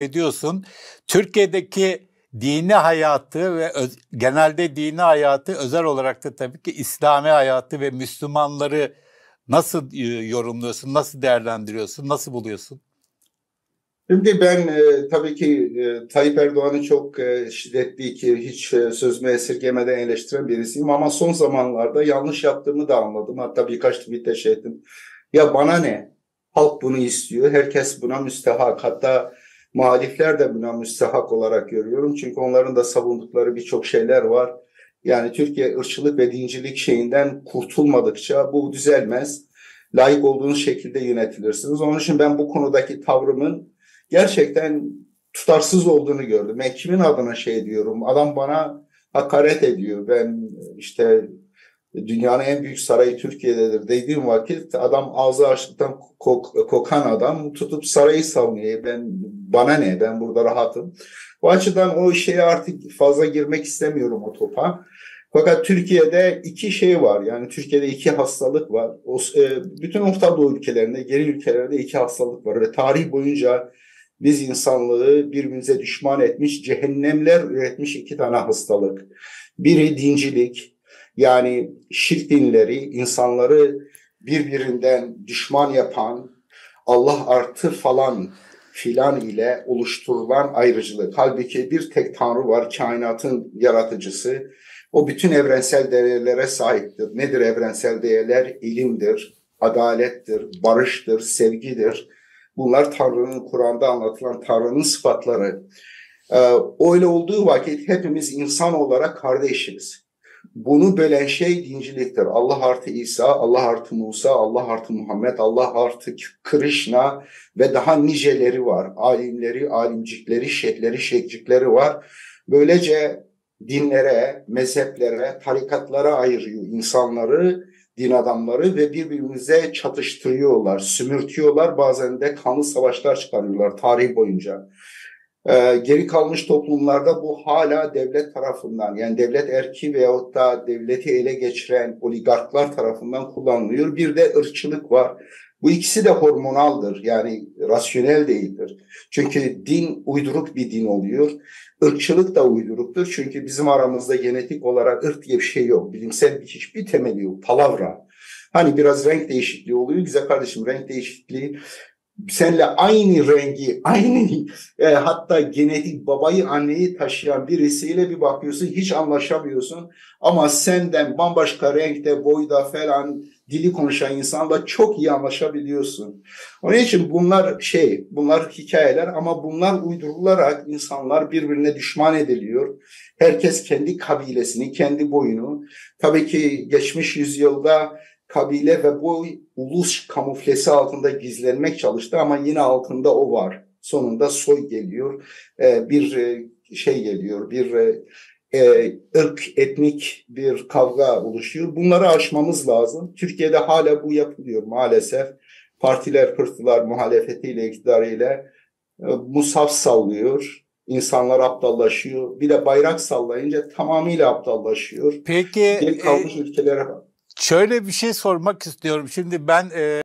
ediyorsun. Türkiye'deki dini hayatı ve öz, genelde dini hayatı özel olarak da tabii ki İslami hayatı ve Müslümanları nasıl e, yorumluyorsun, nasıl değerlendiriyorsun, nasıl buluyorsun? Şimdi ben e, tabii ki e, Tayyip Erdoğan'ı çok e, şiddetli ki hiç e, sözümü esirgemeden eleştiren birisiyim ama son zamanlarda yanlış yaptığımı da anladım. Hatta birkaç tweet şey ettim. Ya bana ne? Halk bunu istiyor. Herkes buna müstehak. Hatta muhalifler de buna müstehak olarak görüyorum. Çünkü onların da savundukları birçok şeyler var. Yani Türkiye ırkçılık ve dincilik şeyinden kurtulmadıkça bu düzelmez. Layık olduğunuz şekilde yönetilirsiniz. Onun için ben bu konudaki tavrımın gerçekten tutarsız olduğunu gördüm. Ben kimin adına şey diyorum? Adam bana hakaret ediyor. Ben işte dünyanın en büyük sarayı Türkiye'dedir dediğim vakit adam ağzı açlıktan kok, kokan adam tutup sarayı savunuyor. Ben bana ne? Ben burada rahatım. Bu açıdan o şeye artık fazla girmek istemiyorum o topa. Fakat Türkiye'de iki şey var. Yani Türkiye'de iki hastalık var. O, e, bütün Orta Doğu ülkelerinde, geri ülkelerde iki hastalık var. Ve tarih boyunca biz insanlığı birbirimize düşman etmiş, cehennemler üretmiş iki tane hastalık. Biri dincilik, yani şirk dinleri insanları birbirinden düşman yapan, Allah artı falan filan ile oluşturulan ayrıcılık. Halbuki bir tek Tanrı var, kainatın yaratıcısı. O bütün evrensel değerlere sahiptir. Nedir evrensel değerler? İlimdir, adalettir, barıştır, sevgidir. Bunlar Tanrı'nın Kur'an'da anlatılan Tanrı'nın sıfatları. Ee, öyle olduğu vakit hepimiz insan olarak kardeşiz. Bunu bölen şey dinciliktir. Allah artı İsa, Allah artı Musa, Allah artı Muhammed, Allah artı Krishna ve daha niceleri var. Alimleri, alimcikleri, şeyhleri, şeyhcikleri var. Böylece dinlere, mezheplere, tarikatlara ayırıyor insanları, din adamları ve birbirimize çatıştırıyorlar, sümürtüyorlar. Bazen de kanlı savaşlar çıkarıyorlar tarih boyunca. Ee, geri kalmış toplumlarda bu hala devlet tarafından yani devlet erki veyahut da devleti ele geçiren oligarklar tarafından kullanılıyor. Bir de ırkçılık var. Bu ikisi de hormonaldır yani rasyonel değildir. Çünkü din uyduruk bir din oluyor. Irkçılık da uyduruktur. Çünkü bizim aramızda genetik olarak ırk diye bir şey yok. Bilimsel bir hiçbir temeli yok. Palavra. Hani biraz renk değişikliği oluyor. Güzel kardeşim renk değişikliği senle aynı rengi, aynı e, hatta genetik babayı anneyi taşıyan birisiyle bir bakıyorsun hiç anlaşamıyorsun. Ama senden bambaşka renkte, boyda falan dili konuşan insanla çok iyi anlaşabiliyorsun. Onun için bunlar şey, bunlar hikayeler ama bunlar uydurularak insanlar birbirine düşman ediliyor. Herkes kendi kabilesini, kendi boyunu. Tabii ki geçmiş yüzyılda kabile ve bu ulus kamuflesi altında gizlenmek çalıştı ama yine altında o var. Sonunda soy geliyor, e, bir e, şey geliyor, bir e, ırk, etnik bir kavga oluşuyor. Bunları aşmamız lazım. Türkiye'de hala bu yapılıyor maalesef. Partiler, pırtılar muhalefetiyle, iktidarıyla musaf sallıyor. İnsanlar aptallaşıyor. Bir de bayrak sallayınca tamamıyla aptallaşıyor. Peki Geri kalmış e, ülkelere bak. Şöyle bir şey sormak istiyorum. Şimdi ben e,